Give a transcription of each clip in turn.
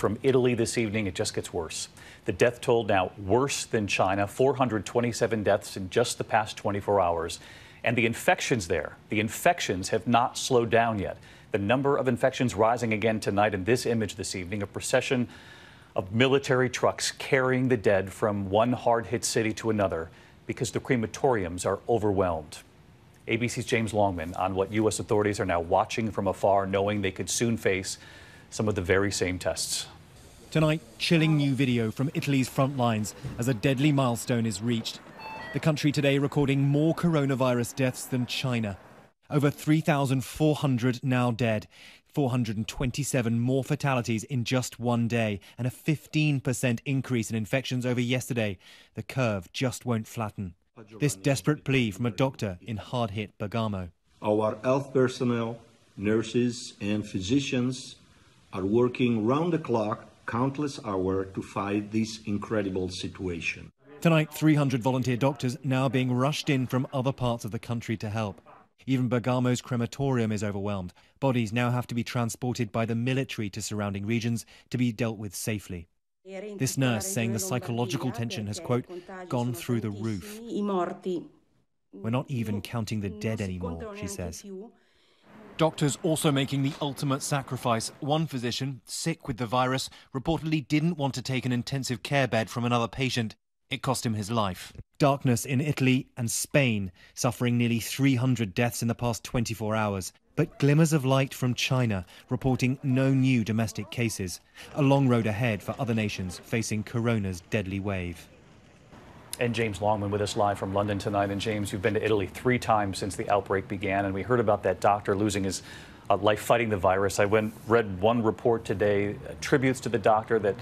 From Italy this evening, it just gets worse. The death toll now worse than China 427 deaths in just the past 24 hours. And the infections there, the infections have not slowed down yet. The number of infections rising again tonight in this image this evening, a procession of military trucks carrying the dead from one hard hit city to another because the crematoriums are overwhelmed. ABC's James Longman on what U.S. authorities are now watching from afar, knowing they could soon face some of the very same tests. Tonight, chilling new video from Italy's front lines as a deadly milestone is reached. The country today recording more coronavirus deaths than China. Over 3,400 now dead, 427 more fatalities in just one day, and a 15% increase in infections over yesterday. The curve just won't flatten. This desperate plea from a doctor in hard hit Bergamo. Our health personnel, nurses, and physicians are working round the clock, countless hours to fight this incredible situation. Tonight, 300 volunteer doctors now being rushed in from other parts of the country to help. Even Bergamo's crematorium is overwhelmed. Bodies now have to be transported by the military to surrounding regions to be dealt with safely. This nurse saying the psychological tension has, quote, gone through the roof. We're not even counting the dead anymore, she says. Doctors also making the ultimate sacrifice. One physician, sick with the virus, reportedly didn't want to take an intensive care bed from another patient. It cost him his life. Darkness in Italy and Spain, suffering nearly 300 deaths in the past 24 hours. But glimmers of light from China, reporting no new domestic cases. A long road ahead for other nations facing corona's deadly wave. And James Longman with us live from London tonight. And James, you've been to Italy three times since the outbreak began, and we heard about that doctor losing his uh, life fighting the virus. I went read one report today, uh, tributes to the doctor that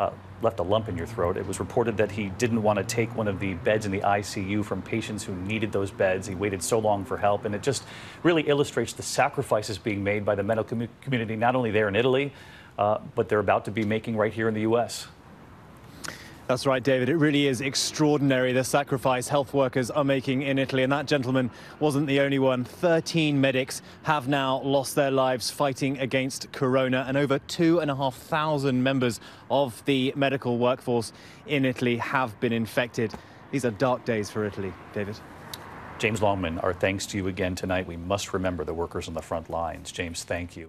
uh, left a lump in your throat. It was reported that he didn't want to take one of the beds in the ICU from patients who needed those beds. He waited so long for help, and it just really illustrates the sacrifices being made by the medical community, not only there in Italy, uh, but they're about to be making right here in the U.S. That's right, David. It really is extraordinary the sacrifice health workers are making in Italy. And that gentleman wasn't the only one. 13 medics have now lost their lives fighting against corona. And over 2,500 members of the medical workforce in Italy have been infected. These are dark days for Italy, David. James Longman, our thanks to you again tonight. We must remember the workers on the front lines. James, thank you.